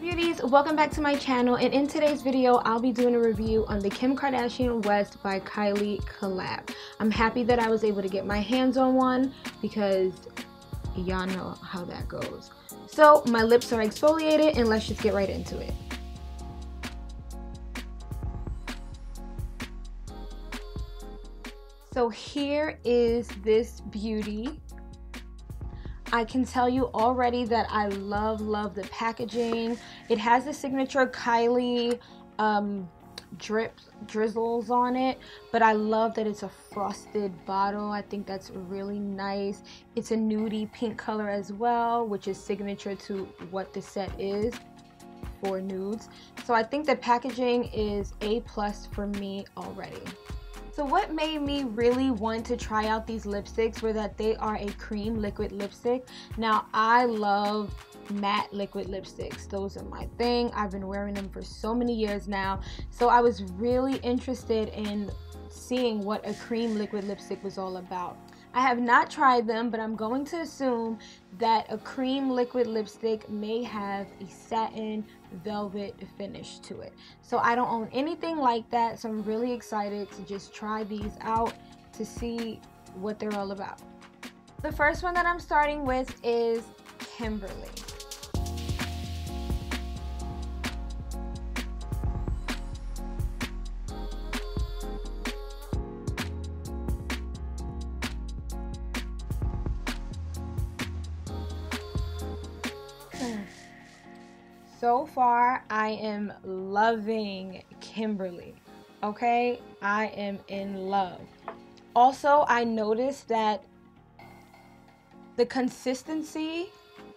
Beauties, welcome back to my channel and in today's video I'll be doing a review on the Kim Kardashian West by Kylie collab. I'm happy that I was able to get my hands on one because y'all know how that goes. So my lips are exfoliated and let's just get right into it. So here is this beauty. I can tell you already that I love, love the packaging. It has the signature Kylie um, drip drizzles on it, but I love that it's a frosted bottle. I think that's really nice. It's a nudie pink color as well, which is signature to what the set is for nudes. So I think the packaging is A plus for me already. So what made me really want to try out these lipsticks were that they are a cream liquid lipstick. Now I love matte liquid lipsticks. Those are my thing. I've been wearing them for so many years now. So I was really interested in seeing what a cream liquid lipstick was all about. I have not tried them, but I'm going to assume that a cream liquid lipstick may have a satin velvet finish to it. So I don't own anything like that, so I'm really excited to just try these out to see what they're all about. The first one that I'm starting with is Kimberly. So far I am loving Kimberly. Okay, I am in love. Also, I noticed that the consistency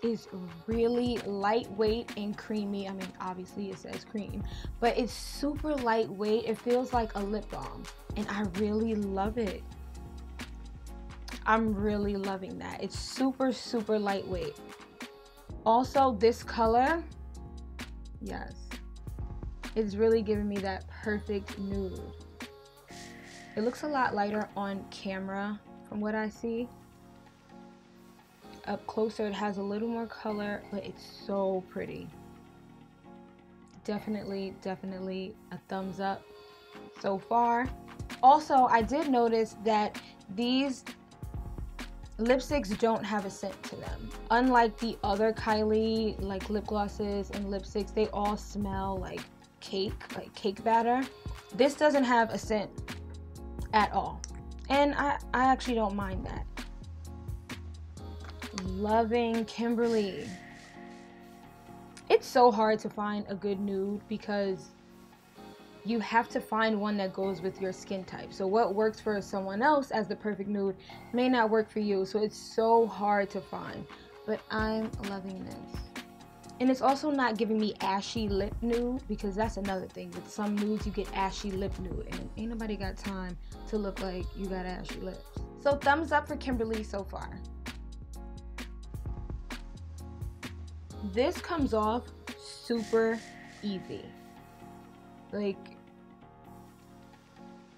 is really lightweight and creamy. I mean, obviously it says cream, but it's super lightweight. It feels like a lip balm, and I really love it. I'm really loving that. It's super, super lightweight. Also, this color Yes. It's really giving me that perfect nude. It looks a lot lighter on camera from what I see. Up closer it has a little more color, but it's so pretty. Definitely, definitely a thumbs up so far. Also, I did notice that these lipsticks don't have a scent to them. Unlike the other Kylie like lip glosses and lipsticks, they all smell like cake, like cake batter. This doesn't have a scent at all. And I, I actually don't mind that. Loving Kimberly. It's so hard to find a good nude because you have to find one that goes with your skin type. So what works for someone else as the perfect nude may not work for you. So it's so hard to find. But I'm loving this. And it's also not giving me ashy lip nude because that's another thing. With some nudes you get ashy lip nude and ain't nobody got time to look like you got ashy lips. So thumbs up for Kimberly so far. This comes off super easy. Like,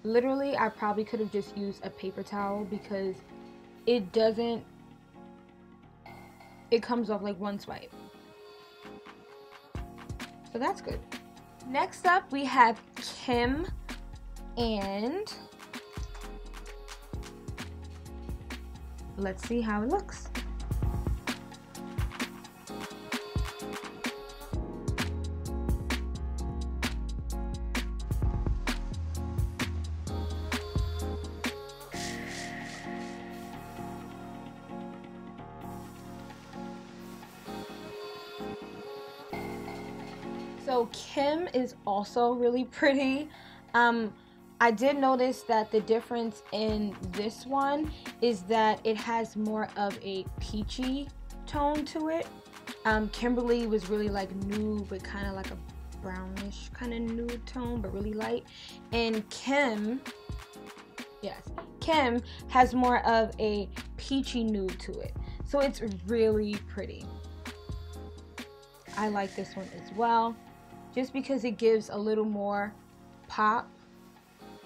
literally, I probably could have just used a paper towel because it doesn't, it comes off like one swipe. So that's good. Next up, we have Kim and let's see how it looks. So Kim is also really pretty. Um, I did notice that the difference in this one is that it has more of a peachy tone to it. Um, Kimberly was really like nude, but kind of like a brownish kind of nude tone, but really light. And Kim, yes, Kim has more of a peachy nude to it. So it's really pretty. I like this one as well just because it gives a little more pop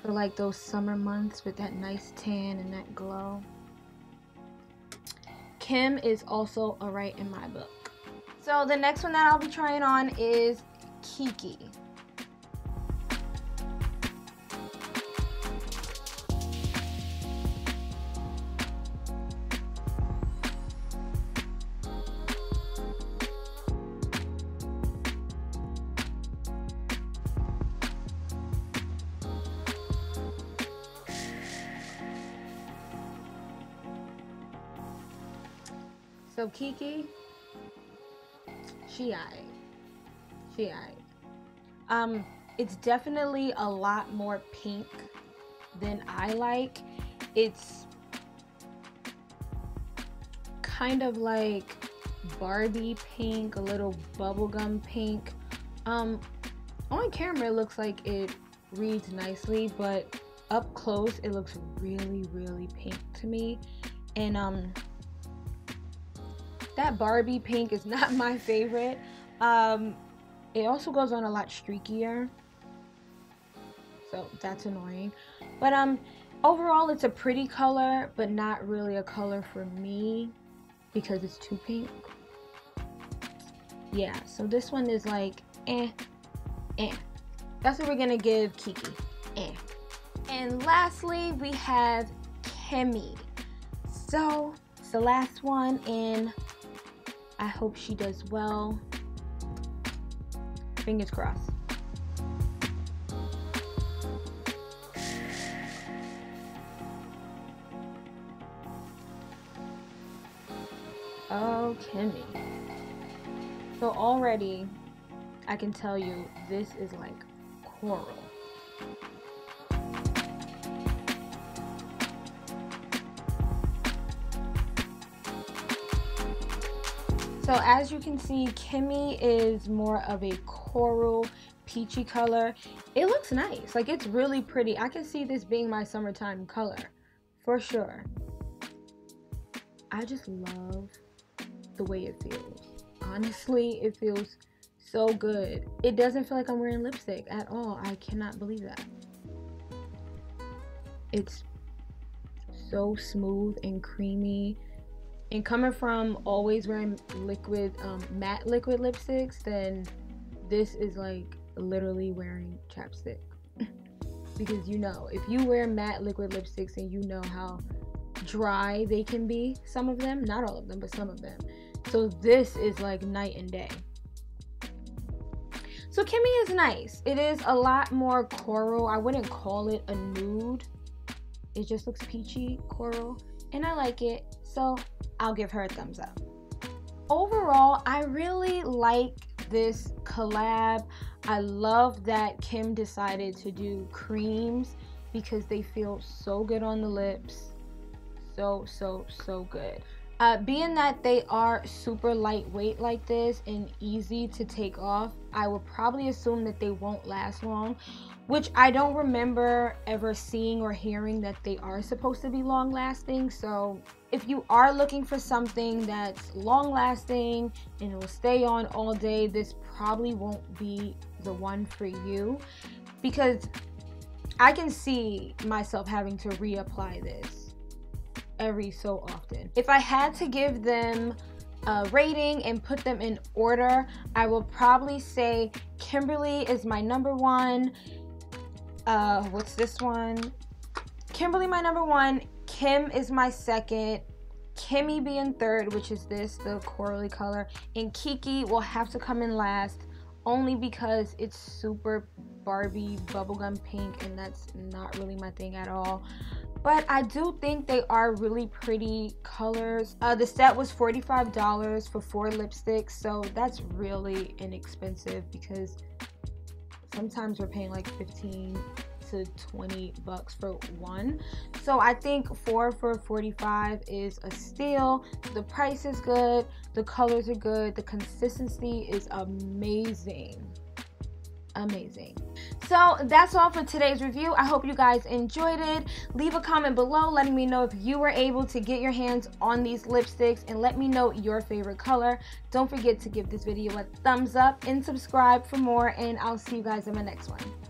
for like those summer months with that nice tan and that glow. Kim is also alright in my book. So the next one that I'll be trying on is Kiki. So Kiki, she eyed. She eyed. Um, it's definitely a lot more pink than I like. It's kind of like Barbie pink, a little bubblegum pink. Um, on camera it looks like it reads nicely, but up close it looks really, really pink to me. And um, that Barbie pink is not my favorite. Um, it also goes on a lot streakier. So that's annoying. But um, overall it's a pretty color, but not really a color for me because it's too pink. Yeah, so this one is like, eh, eh. That's what we're gonna give Kiki, eh. And lastly, we have Kimmie. So, it's the last one in I hope she does well. Fingers crossed. Oh, Kimmie. So already, I can tell you this is like coral. So as you can see, Kimmie is more of a coral peachy color. It looks nice. Like it's really pretty. I can see this being my summertime color for sure. I just love the way it feels. Honestly, it feels so good. It doesn't feel like I'm wearing lipstick at all. I cannot believe that. It's so smooth and creamy and coming from always wearing liquid um, matte liquid lipsticks then this is like literally wearing chapstick. Because you know if you wear matte liquid lipsticks and you know how dry they can be some of them not all of them but some of them so this is like night and day. So Kimmie is nice. It is a lot more coral. I wouldn't call it a nude. It just looks peachy coral and I like it so I'll give her a thumbs up. Overall, I really like this collab. I love that Kim decided to do creams because they feel so good on the lips. So, so, so good. Uh, being that they are super lightweight like this and easy to take off, I would probably assume that they won't last long, which I don't remember ever seeing or hearing that they are supposed to be long lasting. So if you are looking for something that's long lasting and it will stay on all day, this probably won't be the one for you because I can see myself having to reapply this every so often. If I had to give them a rating and put them in order, I will probably say Kimberly is my number one. Uh, what's this one? Kimberly, my number one. Kim is my second. Kimmie being third, which is this, the corally color. And Kiki will have to come in last only because it's super Barbie bubblegum pink and that's not really my thing at all but I do think they are really pretty colors. Uh, the set was $45 for four lipsticks, so that's really inexpensive because sometimes we're paying like 15 to 20 bucks for one. So I think four for 45 is a steal. The price is good, the colors are good, the consistency is amazing. Amazing. So that's all for today's review. I hope you guys enjoyed it. Leave a comment below letting me know if you were able to get your hands on these lipsticks and let me know your favorite color. Don't forget to give this video a thumbs up and subscribe for more and I'll see you guys in my next one.